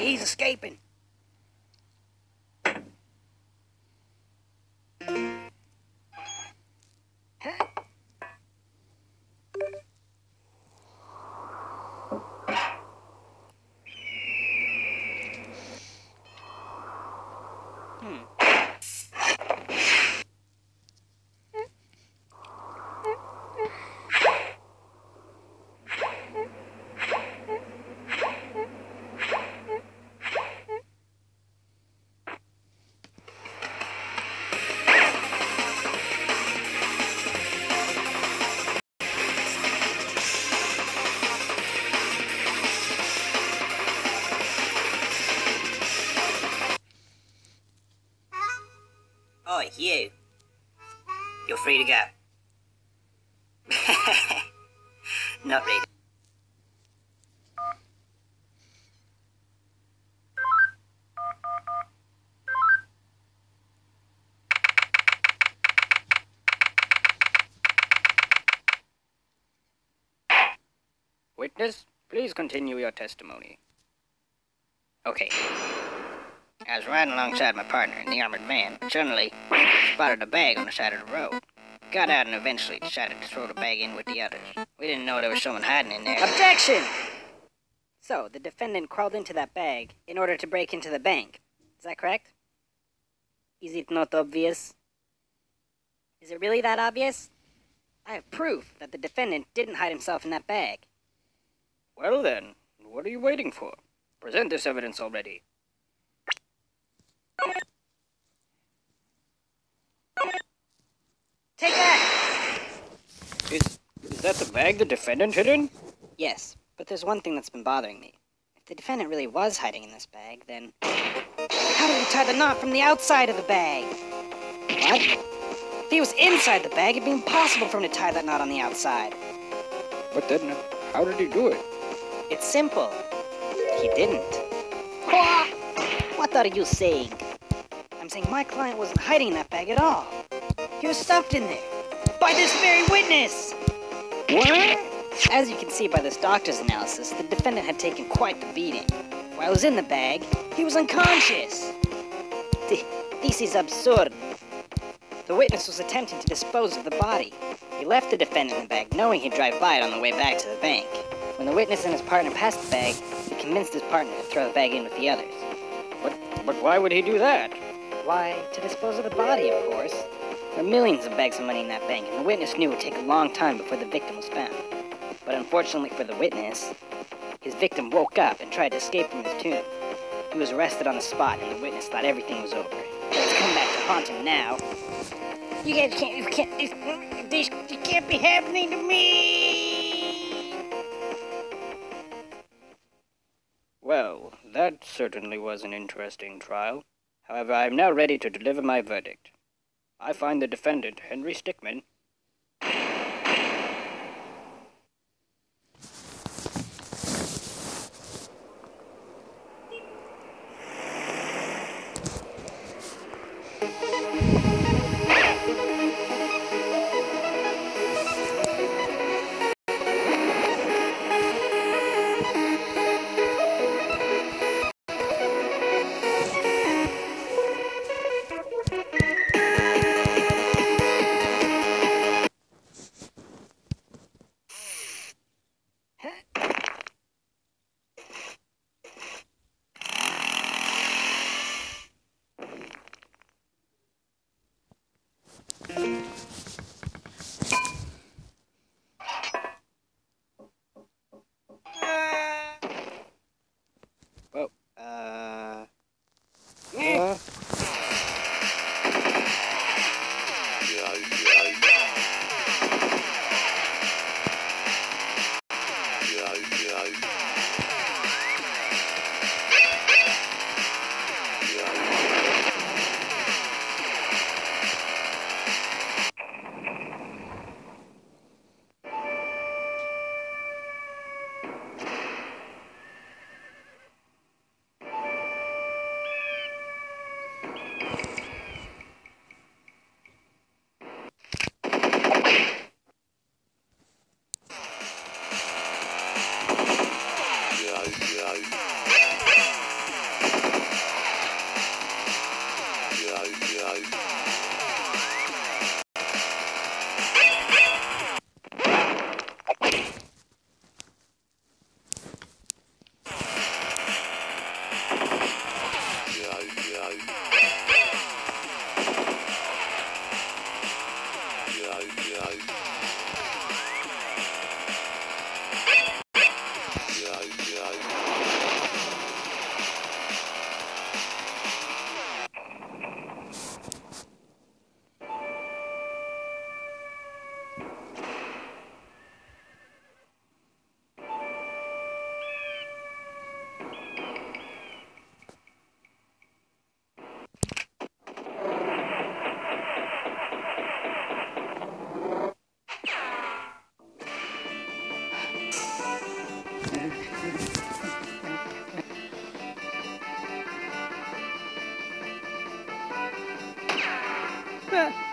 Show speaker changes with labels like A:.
A: He's escaping.
B: Free to go. Not really.
A: Witness, please continue your testimony. Okay. I was riding alongside my partner in the armored van. Suddenly, spotted a bag on the side of the road. Got out and eventually decided to throw the bag in with the others. We didn't know there was someone hiding in there. Objection! So, the defendant crawled into that bag in order to break into the bank. Is that correct? Is it not obvious? Is it really that obvious? I have proof that the defendant didn't hide himself in that bag. Well then, what are you waiting for? Present this evidence already. Take that! Is, is that the bag the defendant hid in? Yes, but there's one thing that's been bothering me. If the defendant really was hiding in this bag, then. How did he tie the knot from the outside of the bag? What? If he was inside the bag, it'd be impossible for him to tie that knot on the outside. But then, how did he do it? It's simple. He didn't. What are you saying? I'm saying my client wasn't hiding in that bag at all. He was stuffed in there. By this very witness! What? As you can see by this doctor's analysis, the defendant had taken quite the beating. While he was in the bag, he was unconscious. Th- This is absurd. The witness was attempting to dispose of the body. He left the defendant in the bag, knowing he'd drive by it on the way back to the bank. When the witness and his partner passed the bag, he convinced his partner to throw the bag in with the others. But, but why would he do that? Why, to dispose of the body, of course. There are millions of bags of money in that bank, and the witness knew it would take a long time before the victim was found. But unfortunately for the witness, his victim woke up and tried to escape from his tomb. He was arrested on the spot, and the witness thought everything was over. It's come back to haunt him now. You guys can't, you can't, this, this, this can't be happening to me! Well, that certainly was an interesting trial. However, I am now ready to deliver my verdict. I find the defendant, Henry Stickman, yeah, yeah. Ah.